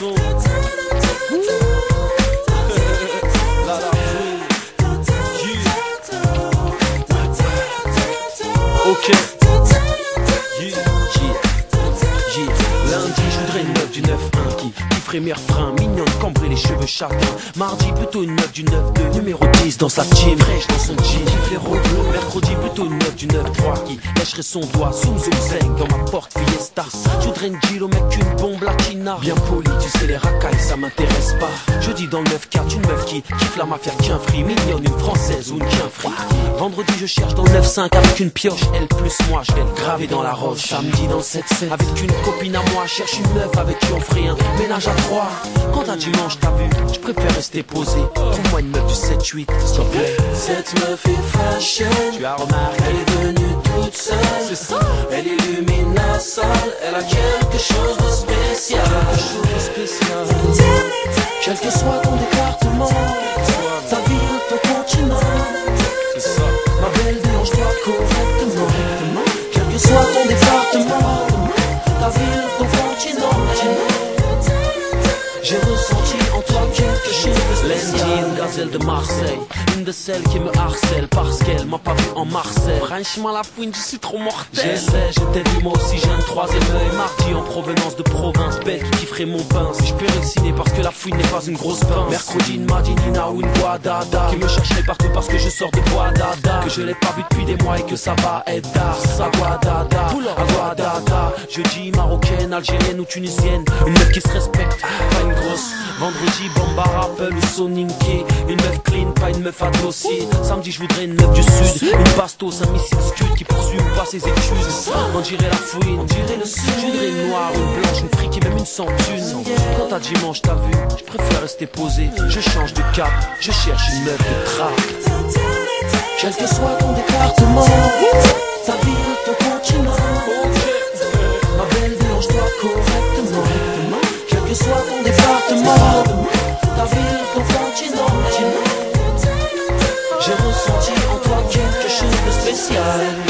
수. 오케이. Frémir frein, mignonne, cambrée, les cheveux châtains. Mardi, plutôt une meuf du 9-2, numéro 10 dans sa team. Fraîche dans son jean, bleus. Mercredi, plutôt une meuf du 9-3 qui lècherait son doigt, zoom zoom zeng dans ma porte fiesta. Je voudrais une mec, une bombe latina. Bien poli, tu sais, les racailles, ça m'intéresse pas. Jeudi, dans le 9-4, une meuf qui kiffe la mafia, qu'un free, mignonne, une française ou une qu'un free. Vendredi, je cherche dans le 9-5 avec une pioche, elle plus moi, je vais le graver dans la roche. Samedi, dans le 7-7, avec une copine à moi, cherche une meuf avec qui on ferait un ménage à trois. Quand à dimanche, t'as vu, je préfère rester posé. Trouve-moi une meuf du 7-8, s'il te plaît. Cette meuf est fashion, Tu as remarqué, elle est venue toute seule. c'est ça. Elle illumine la salle, elle a quelque chose de spécial. Chose spécial. Quel que soit ton département, de Marseille. Une de celles qui me harcèle parce qu'elle m'a pas vu en Marseille. Franchement, la fouine, je suis trop mortel. J'essaie, je t'ai vu, moi aussi j'ai un troisième. Mardi en provenance de province, belle qui kifferait mon pain. Si je peux parce que la fouine n'est pas une grosse pince. Mercredi, une Madinina ou une Guadada. Qui me chercherait partout parce je de. Que je l'ai pas vu depuis des mois et que ça va être tard. Ça Guadada, à Guadada. Jeudi, marocaine, algérienne ou tunisienne. Une meuf qui se respecte, pas une grosse. Vendredi, Bambara, Apple ou Soninké. Une meuf clean, pas une meuf à. Samedi, je voudrais une meuf du sud. Une bastos, un missile scud qui poursuit ou pas ses études. On dirait la fouine, on dirait le sud. Je voudrais une noire, une blanche, une fric et même une sans thune. Quand à dimanche, t'as vu, je préfère rester posé. Je change de cap, je cherche une meuf de traque. Quel que soit ton département, ta ville, ton continent, ma belle dérange-toi correctement. Quel que soit ton département, ta ville, ton continent, j'ai ressenti en toi quelque chose de spécial.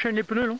Enchaîne les pneus, non